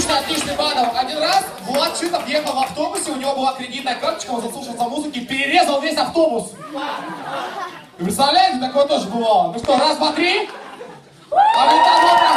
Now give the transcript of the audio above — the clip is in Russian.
Отлично, отлично, Иванов. Один раз Влад Читов ехал в автобусе, у него была кредитная карточка, он заслушался музыки, перерезал весь автобус. Представляете, такое тоже бывало. Ну что, раз, два, три. А вы там,